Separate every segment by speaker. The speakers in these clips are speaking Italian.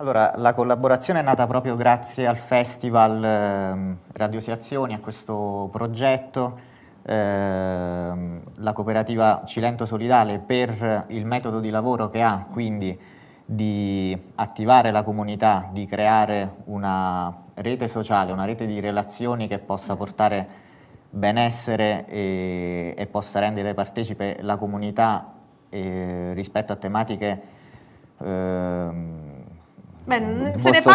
Speaker 1: Allora, la collaborazione è nata proprio grazie al Festival eh, Radiosi a questo progetto. Eh, la cooperativa Cilento Solidale per il metodo di lavoro che ha, quindi di attivare la comunità, di creare una rete sociale, una rete di relazioni che possa portare benessere e, e possa rendere partecipe la comunità eh, rispetto a tematiche
Speaker 2: eh, Beh, se ne, po-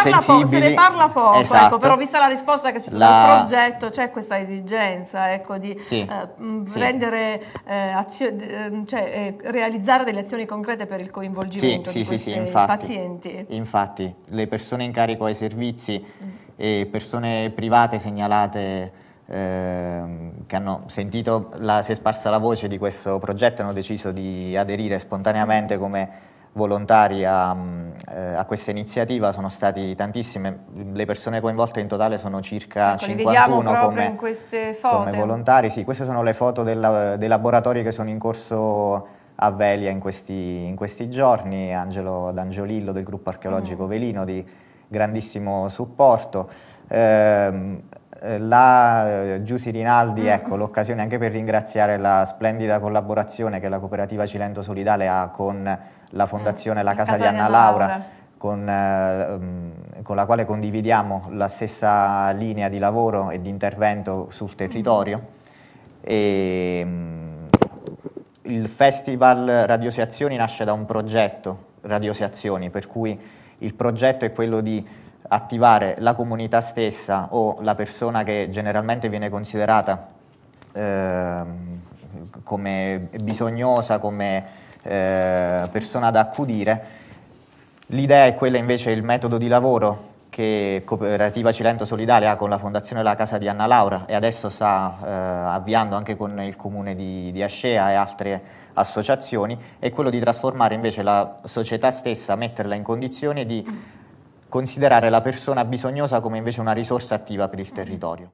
Speaker 2: se ne, parla poco, esatto. ecco, però vista la risposta che c'è stato la... progetto, c'è questa esigenza ecco, di sì, eh, sì. rendere, eh, azio- ehm, cioè, eh, realizzare delle azioni concrete per il coinvolgimento sì, di questi infatti, pazienti.
Speaker 1: Infatti, le persone in carico ai servizi mm. e persone private segnalate ehm, che hanno sentito, la, si è sparsa la voce di questo progetto e hanno deciso di aderire spontaneamente come volontari a, eh, a, questa iniziativa sono stati tantissime, le persone coinvolte in totale sono circa ecco, 51 come, come, volontari. Sì, queste sono le foto del, dei laboratori che sono in corso a Velia in questi, in questi giorni, Angelo D'Angiolillo del gruppo archeologico mm. Velino di grandissimo supporto. Eh, la Giussi Rinaldi, mm. ecco l'occasione anche per ringraziare la splendida collaborazione che la cooperativa Cilento Solidale ha con la fondazione La Casa, Casa di Anna Laura, Laura. Con, eh, con, la quale condividiamo la stessa linea di lavoro e di intervento sul territorio. E, mh, il Festival Radiosi Azioni nasce da un progetto Radiosi Azioni, per cui il progetto è quello di attivare la comunità stessa o la persona che generalmente viene considerata eh, come bisognosa, come eh, persona da accudire. L'idea è quella invece, il metodo di lavoro che Cooperativa Cilento Solidale ha con la Fondazione La Casa di Anna Laura e adesso sta eh, avviando anche con il comune di, di, Ascea e altre associazioni, è quello di trasformare invece la società stessa, metterla in condizione di considerare la persona bisognosa come invece una risorsa attiva per il territorio.